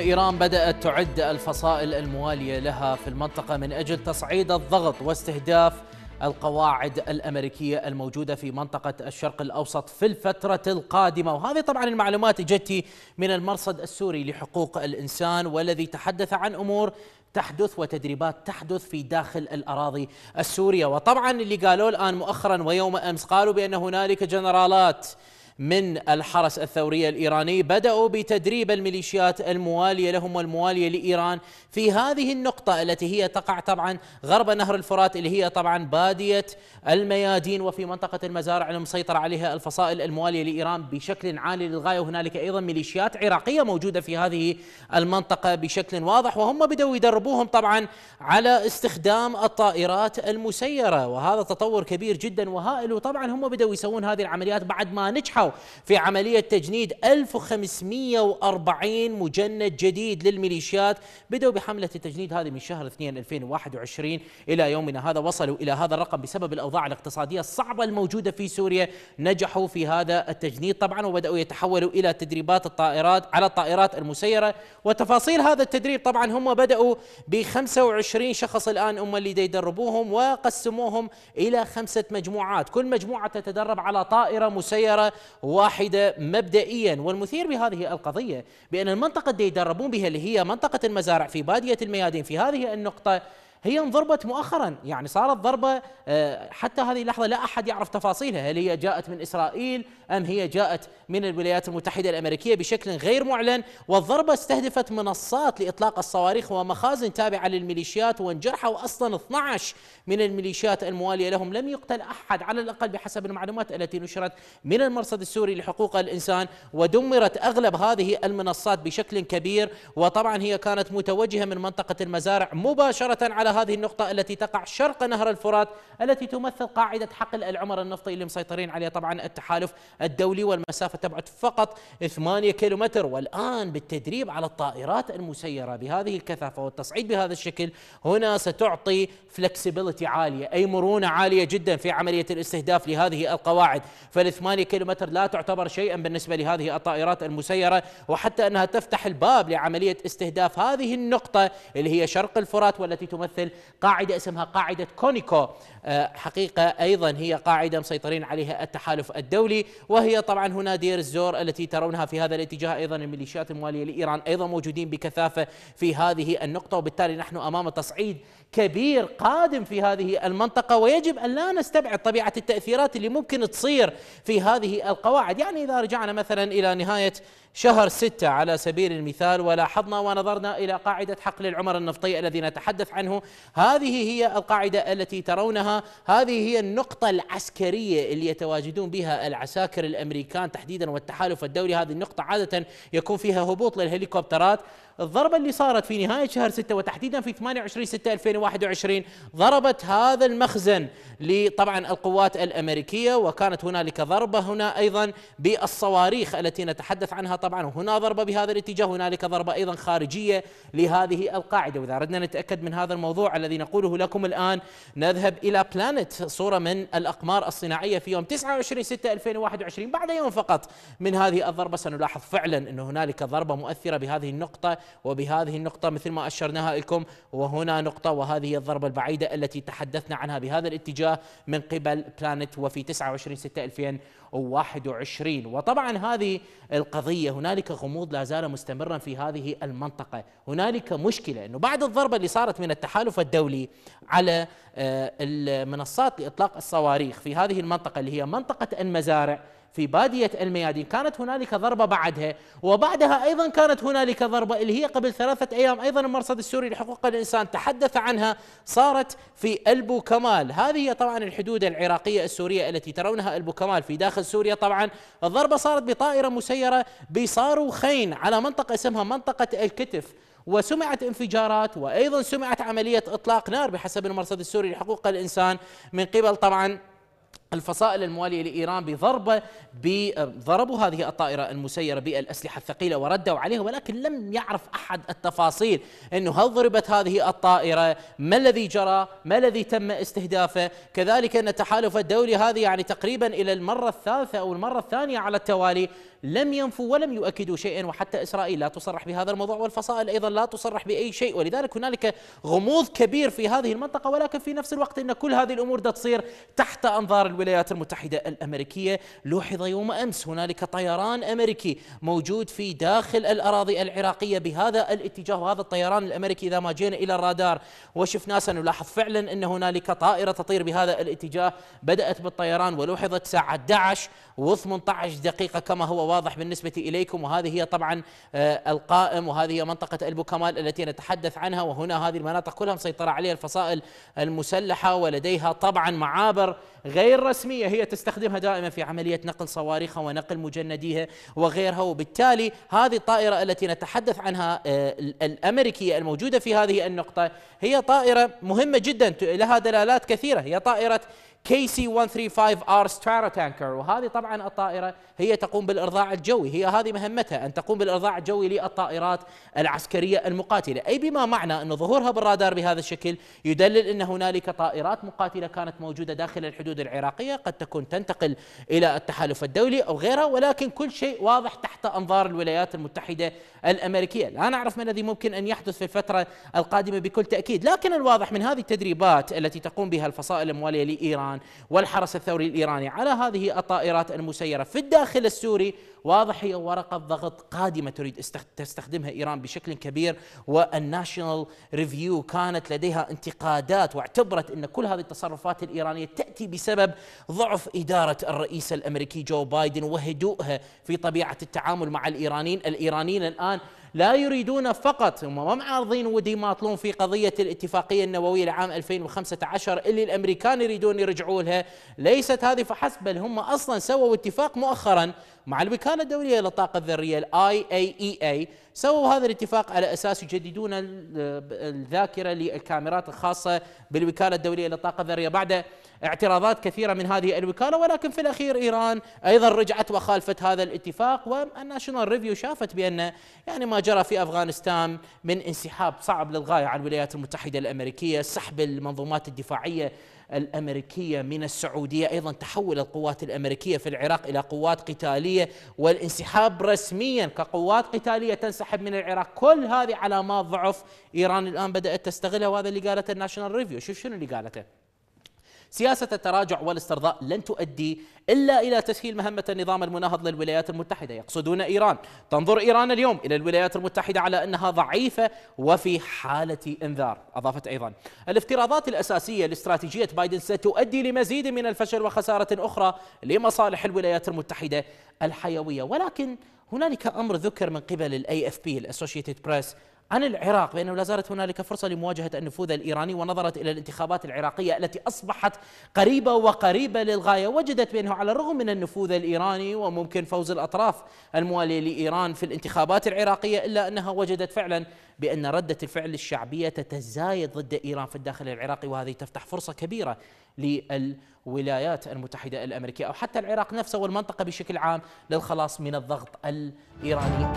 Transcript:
إيران بدأت تعد الفصائل الموالية لها في المنطقة من أجل تصعيد الضغط واستهداف القواعد الأمريكية الموجودة في منطقة الشرق الأوسط في الفترة القادمة. وهذه طبعا المعلومات جتي من المرصد السوري لحقوق الإنسان والذي تحدث عن أمور تحدث وتدريبات تحدث في داخل الأراضي السورية. وطبعا اللي قالوا الآن مؤخرا ويوم أمس قالوا بأن هنالك جنرالات من الحرس الثوري الإيراني. بدأوا بتدريب الميليشيات الموالية لهم والموالية لإيران في هذه النقطة التي هي تقع طبعا غرب نهر الفرات اللي هي طبعا بادية الميادين وفي منطقة المزارع المسيطرة عليها الفصائل الموالية لإيران بشكل عالي للغاية. وهنالك أيضا ميليشيات عراقية موجودة في هذه المنطقة بشكل واضح وهم بدأوا يدربوهم طبعا على استخدام الطائرات المسيرة. وهذا تطور كبير جدا وهائل. وطبعا هم بدأوا يسوون هذه العمليات بعد ما نجحوا في عملية تجنيد 1540 مجند جديد للميليشيات. بدأوا بحملة التجنيد هذه من شهر 2 2021 إلى يومنا هذا. وصلوا إلى هذا الرقم بسبب الأوضاع الاقتصادية الصعبة الموجودة في سوريا. نجحوا في هذا التجنيد طبعا وبدأوا يتحولوا إلى تدريبات الطائرات على الطائرات المسيرة. وتفاصيل هذا التدريب طبعا هم بدأوا ب 25 شخص الآن هم اللي يدربوهم وقسموهم إلى خمسة مجموعات. كل مجموعة تتدرب على طائرة مسيرة واحدة مبدئيا. والمثير بهذه القضية بأن المنطقة اللي يدربون بها اللي هي منطقة المزارع في بادية الميادين في هذه النقطة هي انضربت مؤخرا. يعني صارت ضربة آه، حتى هذه اللحظة لا أحد يعرف تفاصيلها. هل هي جاءت من إسرائيل أم هي جاءت من الولايات المتحدة الأمريكية بشكل غير معلن؟ والضربة استهدفت منصات لإطلاق الصواريخ ومخازن تابعة للميليشيات وانجرحوا أصلا 12 من الميليشيات الموالية لهم. لم يقتل أحد على الأقل بحسب المعلومات التي نشرت من المرصد السوري لحقوق الإنسان. ودمرت أغلب هذه المنصات بشكل كبير. وطبعا هي كانت متوجهة من منطقة المزارع مباشرة على هذه النقطة التي تقع شرق نهر الفرات التي تمثل قاعدة حقل العمر النفطي اللي مسيطرين عليها طبعا التحالف الدولي والمسافة تبعد فقط 8 كيلومتر والآن بالتدريب على الطائرات المسيرة بهذه الكثافة والتصعيد بهذا الشكل هنا ستعطي flexibility عالية أي مرونة عالية جدا في عملية الاستهداف لهذه القواعد. فالثمانية كيلومتر لا تعتبر شيئا بالنسبة لهذه الطائرات المسيرة وحتى أنها تفتح الباب لعملية استهداف هذه النقطة اللي هي شرق الفرات والتي تمثل قاعدة اسمها قاعدة كونيكو. آه، حقيقة أيضا هي قاعدة مسيطرين عليها التحالف الدولي وهي طبعا هنا دير الزور التي ترونها في هذا الاتجاه أيضا الميليشيات الموالية لإيران أيضا موجودين بكثافة في هذه النقطة وبالتالي نحن أمام تصعيد كبير قادم في هذه المنطقة ويجب أن لا نستبعد طبيعة التأثيرات اللي ممكن تصير في هذه القواعد. يعني إذا رجعنا مثلا إلى نهاية شهر ستة على سبيل المثال ولاحظنا ونظرنا إلى قاعدة حقل العمر النفطي الذي نتحدث عنه. هذه هي القاعدة التي ترونها. هذه هي النقطة العسكرية اللي يتواجدون بها العساكر الأمريكان تحديدا والتحالف الدولي. هذه النقطة عادة يكون فيها هبوط للهليكوبترات. الضربة اللي صارت في نهاية شهر 6 وتحديدا في 28 6 2021 ضربت هذا المخزن لطبعا القوات الأمريكية وكانت هنالك ضربة هنا أيضا بالصواريخ التي نتحدث عنها. طبعا وهنا ضربة بهذا الاتجاه هنالك ضربة أيضا خارجية لهذه القاعدة. وإذا أردنا نتأكد من هذا الموضوع الذي نقوله لكم الآن. نذهب إلى بلانت صورة من الأقمار الصناعية في يوم 29 6 2021 بعد يوم فقط من هذه الضربة. سنلاحظ فعلا أن هنالك ضربة مؤثرة بهذه النقطة وبهذه النقطة مثل ما أشرناها لكم. وهنا نقطة وهذه الضربة البعيدة التي تحدثنا عنها بهذا الاتجاه من قبل بلانت وفي 29 6 2021 وطبعا هذه القضية هنالك غموض لا زال مستمرا في هذه المنطقة. هنالك مشكلة أنه بعد الضربة اللي صارت من التحالف الدولي على آه، المنصات لإطلاق الصواريخ في هذه المنطقة اللي هي منطقة المزارع في بادية الميادين. كانت هنالك ضربة بعدها وبعدها أيضا كانت هنالك ضربة اللي هي قبل ثلاثة أيام أيضا المرصد السوري لحقوق الإنسان تحدث عنها صارت في البو كمال هذه هي طبعا الحدود العراقية السورية التي ترونها البو كمال في داخل سوريا. طبعا الضربة صارت بطائرة مسيرة بصاروخين على منطقة اسمها منطقة الكتف. وسمعت انفجارات وأيضا سمعت عملية إطلاق نار بحسب المرصد السوري لحقوق الإنسان من قبل. طبعا الفصائل الموالية لإيران بضربة ضربوا هذه الطائرة المسيرة بالأسلحة الثقيلة وردوا عليها ولكن لم يعرف أحد التفاصيل أنه هل ضربت هذه الطائرة ما الذي جرى ما الذي تم استهدافه. كذلك أن التحالف الدولي هذه يعني تقريبا إلى المرة الثالثة أو المرة الثانية على التوالي لم ينفوا ولم يؤكدوا شيئا وحتى إسرائيل لا تصرح بهذا الموضوع والفصائل أيضا لا تصرح بأي شيء. ولذلك هنالك غموض كبير في هذه المنطقة ولكن في نفس الوقت أن كل هذه الأمور تصير تحت أنظار الولايات المتحدة الأمريكية. لوحظ يوم أمس هنالك طيران أمريكي موجود في داخل الأراضي العراقية بهذا الاتجاه وهذا الطيران الأمريكي إذا ما جينا إلى الرادار وشفناه سنلاحظ فعلا أن هنالك طائرة تطير بهذا الاتجاه. بدأت بالطيران ولوحظت الساعة 11 و18 دقيقة كما هو واضح بالنسبة إليكم وهذه هي طبعا آه، القائم وهذه هي منطقة البوكمال التي نتحدث عنها وهنا هذه المناطق كلها مسيطرة عليها الفصائل المسلحة ولديها طبعا معابر غير رسمية هي تستخدمها دائما في عملية نقل صواريخها ونقل مجنديها وغيرها وبالتالي هذه الطائرة التي نتحدث عنها آه، الأمريكية الموجودة في هذه النقطة هي طائرة مهمة جدا لها دلالات كثيرة هي طائرة KC 135 R Stratotanker وهذه طبعا الطائرة هي تقوم بالإرضاع الجوي. هي هذه مهمتها أن تقوم بالإرضاع الجوي للطائرات العسكرية المقاتلة. أي بما معنى أن ظهورها بالرادار بهذا الشكل يدلل أن هنالك طائرات مقاتلة كانت موجودة داخل الحدود العراقية قد تكون تنتقل إلى التحالف الدولي أو غيرها ولكن كل شيء واضح تحت أنظار الولايات المتحدة الأمريكية. لا نعرف ما الذي ممكن أن يحدث في الفترة القادمة بكل تأكيد لكن الواضح من هذه التدريبات التي تقوم بها الفصائل الموالية لإيران إيران والحرس الثوري الإيراني على هذه الطائرات المسيرة في الداخل السوري. واضح هي ورقة ضغط قادمة تريد تستخدمها إيران بشكل كبير وال National Review كانت لديها انتقادات واعتبرت أن كل هذه التصرفات الإيرانية تأتي بسبب ضعف إدارة الرئيس الأمريكي جو بايدن وهدوءها في طبيعة التعامل مع الإيرانيين. الإيرانيين الآن لا يريدون فقط هم ما معارضين وديماطلون في قضية الاتفاقية النووية لعام 2015 اللي الأمريكان يريدون يرجعوا لها. ليست هذه فحسب بل هم أصلا سووا اتفاق مؤخرا مع الوكالة الدولية للطاقة الذرية ال IAEA سووا هذا الاتفاق على أساس يجددون الذاكرة للكاميرات الخاصة بالوكالة الدولية للطاقة الذرية. بعد اعتراضات كثيرة من هذه الوكالة ولكن في الأخير إيران أيضا رجعت وخالفت هذا الاتفاق وال National Review شافت بأن يعني ما جرى في أفغانستان من انسحاب صعب للغاية على الولايات المتحدة الأمريكية سحب المنظومات الدفاعية الأمريكية من السعودية أيضا تحول القوات الأمريكية في العراق إلى قوات قتالية والانسحاب رسميا كقوات قتالية تنسحب من العراق. كل هذه علامات ضعف إيران الآن بدأت تستغلها وهذا اللي قالته الناشونال ريفيو شوف شنو اللي قالته. سياسة التراجع والاسترضاء لن تؤدي إلا إلى تسهيل مهمة النظام المناهض للولايات المتحدة. يقصدون إيران. تنظر إيران اليوم إلى الولايات المتحدة على أنها ضعيفة وفي حالة إنذار. أضافت أيضا الافتراضات الأساسية لاستراتيجية بايدن ستؤدي لمزيد من الفشل وخسارة أخرى لمصالح الولايات المتحدة الحيوية. ولكن هنالك أمر ذكر من قبل ال AFP ال Associated Press عن العراق بأنه لا زالت هنالك فرصة لمواجهة النفوذ الإيراني ونظرت إلى الانتخابات العراقية التي أصبحت قريبة وقريبة للغاية وجدت بأنه على الرغم من النفوذ الإيراني وممكن فوز الأطراف الموالية لإيران في الانتخابات العراقية إلا أنها وجدت فعلا بأن ردة الفعل الشعبية تتزايد ضد إيران في الداخل العراقي وهذه تفتح فرصة كبيرة للولايات المتحدة الأمريكية أو حتى العراق نفسه والمنطقة بشكل عام للخلاص من الضغط الإيراني.